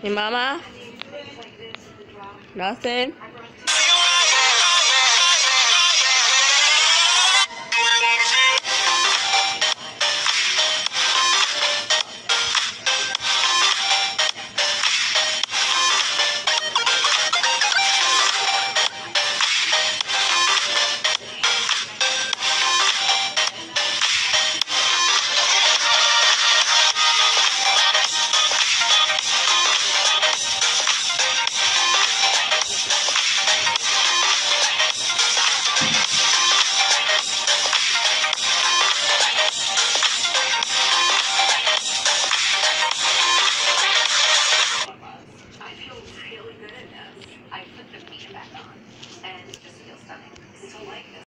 Hey, Mama? Nothing? like this.